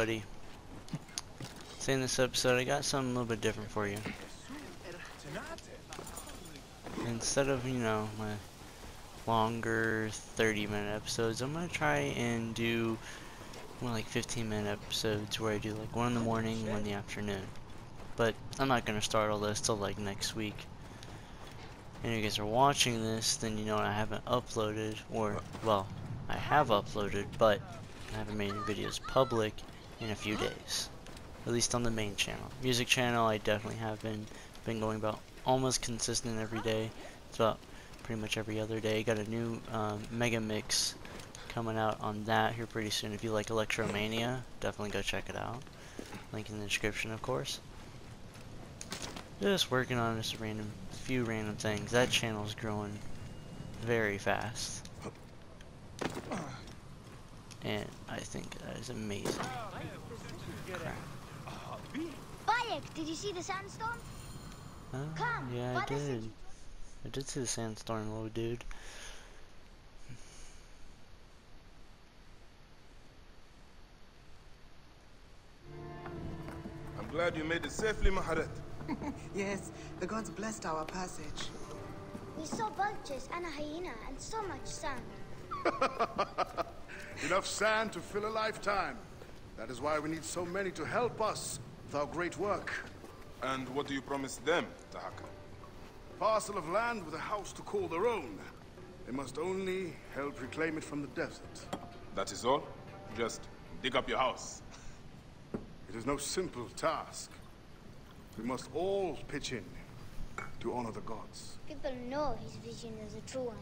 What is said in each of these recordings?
buddy. Say in this episode, I got something a little bit different for you. Instead of, you know, my longer 30 minute episodes, I'm gonna try and do more like 15 minute episodes where I do like one in the morning, one in the afternoon. But I'm not gonna start all this till like next week. And if you guys are watching this, then you know I haven't uploaded, or, well, I have uploaded, but I haven't made any videos public in a few days. At least on the main channel. Music channel, I definitely have been, been going about almost consistent every day. It's about pretty much every other day. Got a new um, mega mix coming out on that here pretty soon. If you like Electromania, definitely go check it out. Link in the description, of course. Just working on just a random, few random things. That channel's growing very fast. And I think that is amazing. Crap. Bayek, did you see the sandstorm? Oh, Come, yeah, I what is it? did. I did see the sandstorm, little dude. I'm glad you made it safely, Maharet. Yes, the gods blessed our passage. We saw vultures and a hyena and so much sand. Enough sand to fill a lifetime. That is why we need so many to help us with our great work. And what do you promise them, Tahaka? Parcel of land with a house to call their own. They must only help reclaim it from the desert. That is all? Just dig up your house. It is no simple task. We must all pitch in to honor the gods. People know his vision is a true one.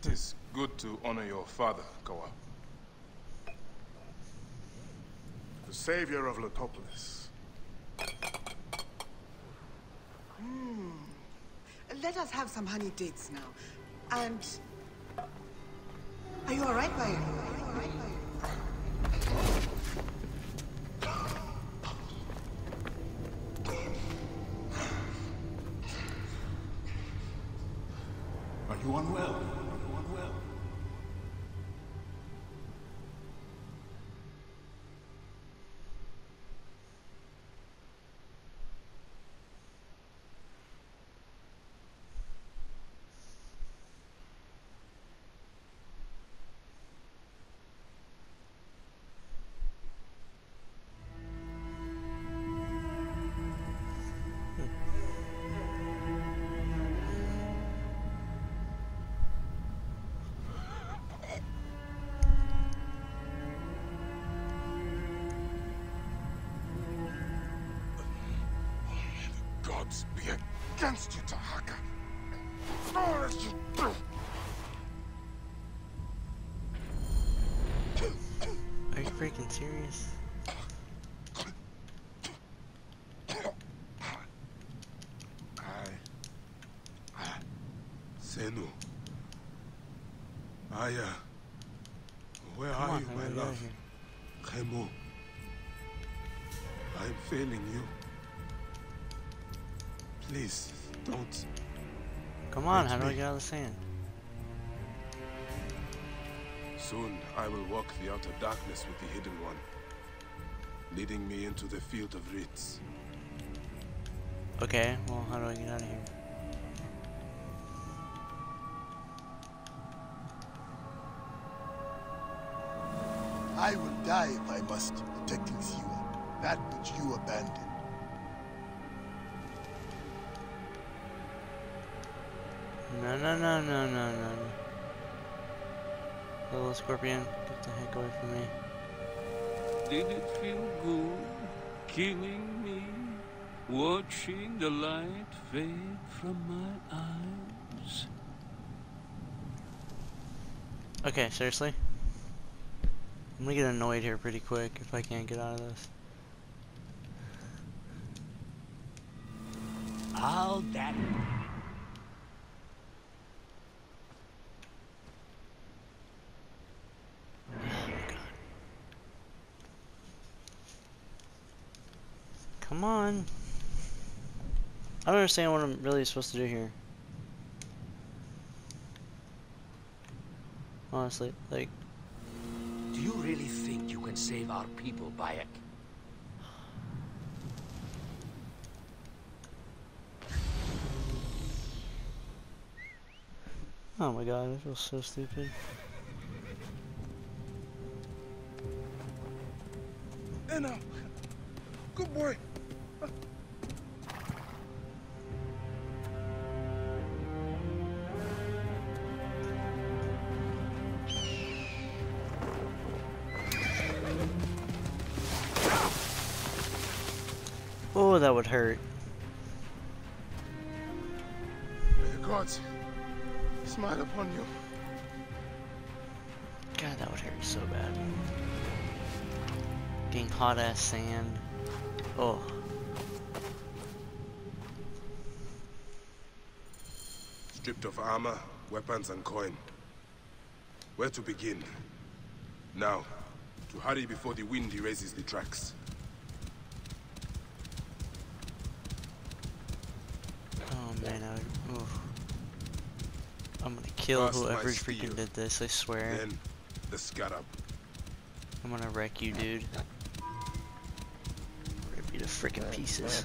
It is good to honor your father, Kawa. The savior of Letopolis. Hmm. Let us have some honey dates now. And... Are you alright, Bayek? Against you, Tahaka. Oh, as you do. Are you freaking serious? Come on, how do I get out of the sand? Soon I will walk the outer darkness with the Hidden One, leading me into the field of Reeds. Okay, well, how do I get out of here? I will die if I must, protecting Siwa, that which you abandoned. No, no, no, no, no, no, no. Little scorpion, get the heck away from me. Did it feel good killing me? Watching the light fade from my eyes. Okay, seriously? I'm gonna get annoyed here pretty quick if I can't get out of this. All that Come on. I don't understand what I'm really supposed to do here. Honestly, like, Do you really think you can save our people, Bayek? Oh my god, I feel so stupid. Senu! Good boy! Oh, that would hurt. May the gods smile upon you. God, that would hurt so bad. Getting hot ass sand. Oh. Stripped of armor, weapons, and coin. Where to begin? Now, to hurry before the wind erases the tracks. Oh man, I would, oof. I'm gonna kill First my whoever steel, freaking did this, I swear. Then, the scarab. I'm gonna wreck you, dude. Rip you to freaking pieces.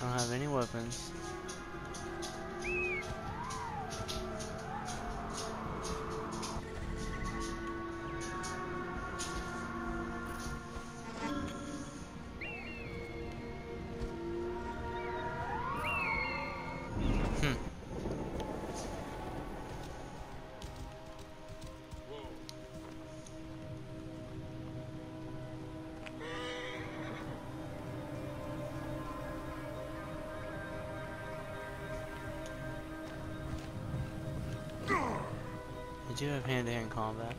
I don't have any weapons. I do have hand-to-hand combat.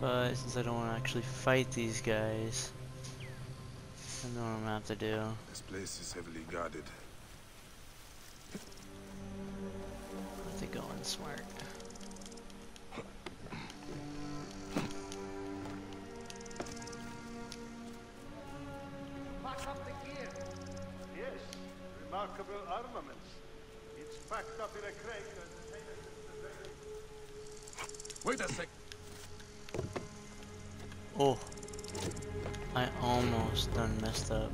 But since I don't want to actually fight these guys, I know what I'm gonna have to do. This place is heavily guarded. I have to go in smart. Yes, remarkable armaments. It's packed up in a crate and Wait a sec. Oh. I almost done messed up.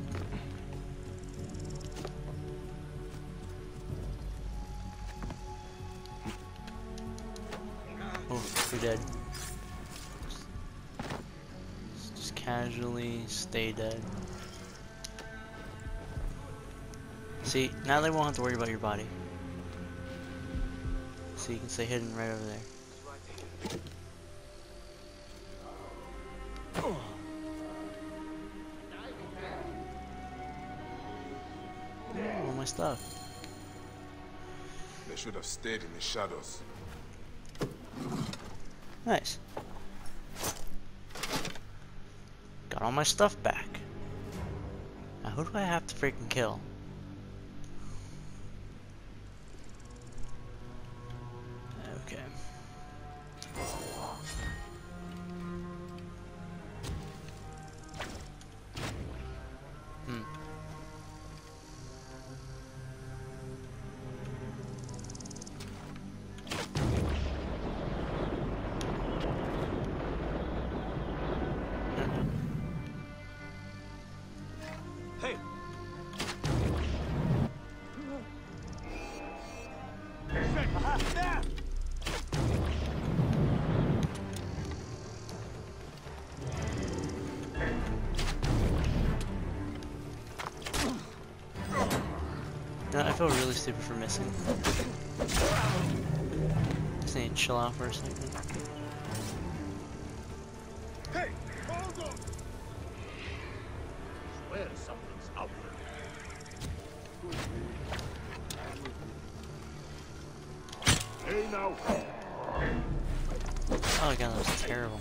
Oh, you're dead. Just- casually stay dead. See, now they won't have to worry about your body. So you can stay hidden right over there. Oh, all my stuff. They should have stayed in the shadows. Nice. Got all my stuff back. Now who do I have to freaking kill? Feel really stupid for missing. Just need to chill out for a second. Hey, hold on! Swear something's out there. Hey now. Oh god, that was terrible.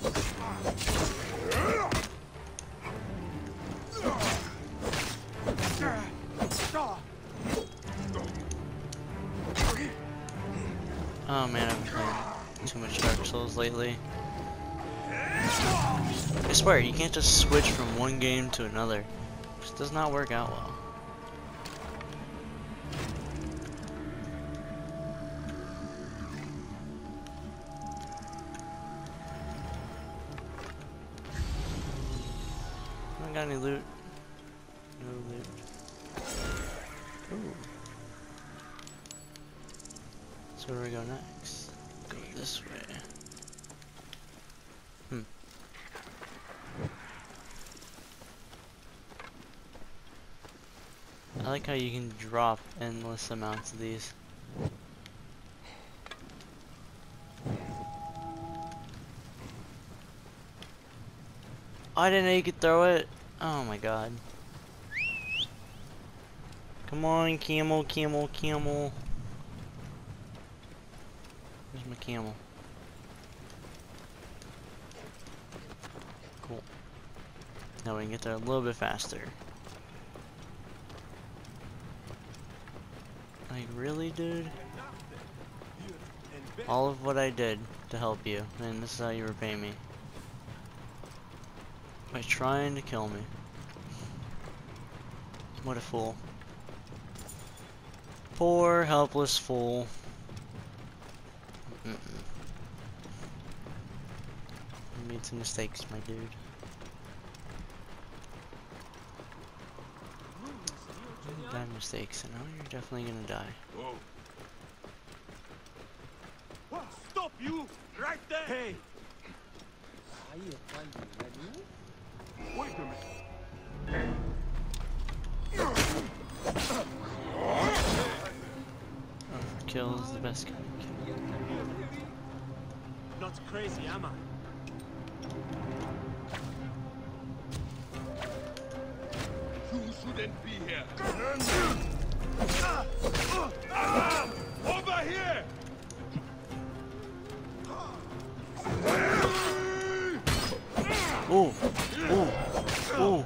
Swear, you can't just switch from one game to another. It does not work out well. I like how you can drop endless amounts of these. Oh, I didn't know you could throw it. Oh my god. Come on, camel, camel, camel. Where's my camel? Cool. Now we can get there a little bit faster. Like, really, dude? All of what I did to help you, and this is how you repay me. By trying to kill me. What a fool. Poor, helpless fool. Mm -mm. Made some mistakes, my dude. You Bad mistakes, and now you're definitely gonna die. Whoa. Stop you! Right there! Hey! Wait a minute. Oh, Overkill is the best kind of kill. Not crazy, am I? Shouldn't be here. Over here! Ooh! Ooh! Ooh!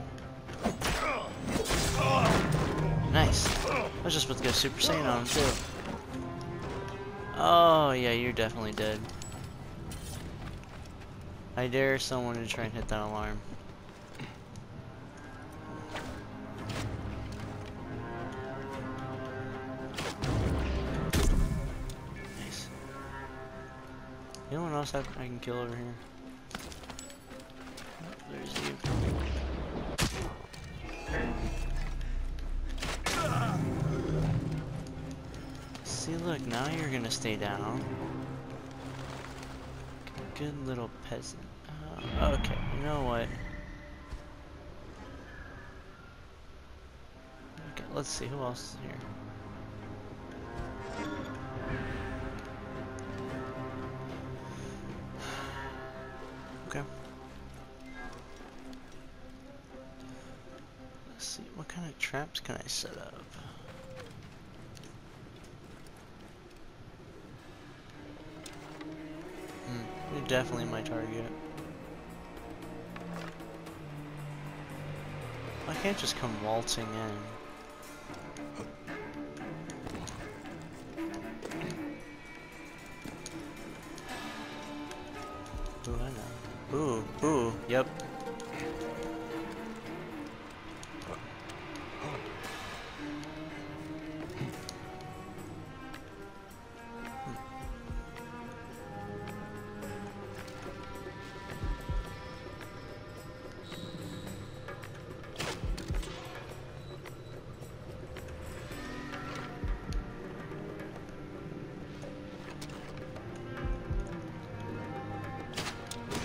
Nice. I was just about to go Super Saiyan on him too. Oh yeah, you're definitely dead. I dare someone to try and hit that alarm. Anyone else I, I can kill over here? Oh, there's you. See, look, now you're gonna stay down. Good little peasant. Uh, okay, you know what? Okay, let's see, who else is here? Okay. Let's see, what kind of traps can I set up? Hmm, you're definitely my target. I can't just come waltzing in. Ooh, ooh, yep.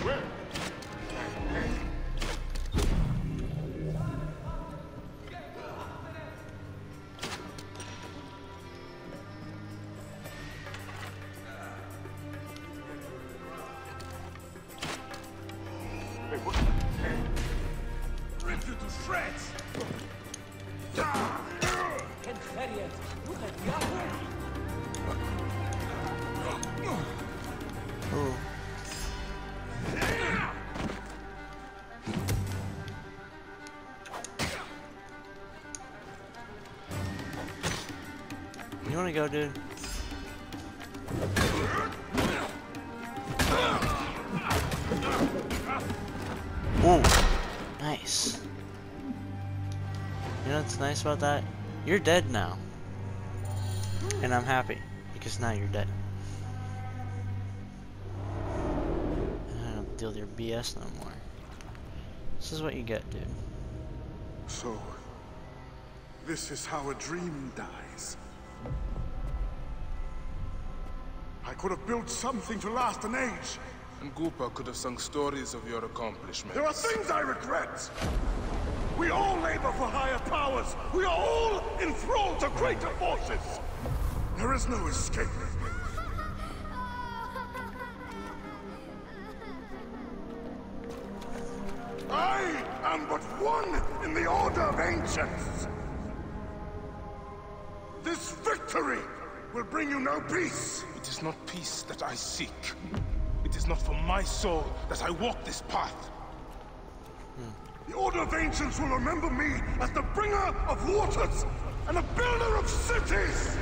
Rip go, dude? Ooh, nice. You know what's nice about that? You're dead now. And I'm happy, because now you're dead. And I don't deal with your BS no more. This is what you get, dude. So, this is how a dream dies. I could have built something to last an age. And Goopa could have sung stories of your accomplishments. There are things I regret. We all labor for higher powers. We are all enthralled to greater forces. There is no escape. I am but one in the Order of Ancients. This victory will bring you no peace. It is not peace that I seek. It is not for my soul that I walk this path. The Order of Ancients will remember me as the bringer of waters and the builder of cities.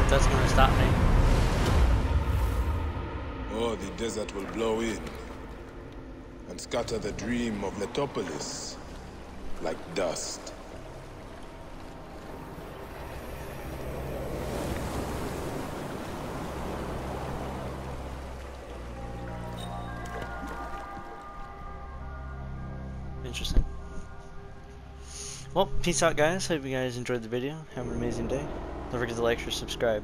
If that's gonna stop me. Oh, the desert will blow in and scatter the dream of Letopolis like dust. Interesting. Well, peace out guys. Hope you guys enjoyed the video. Have an amazing day. Don't forget to like, share, subscribe.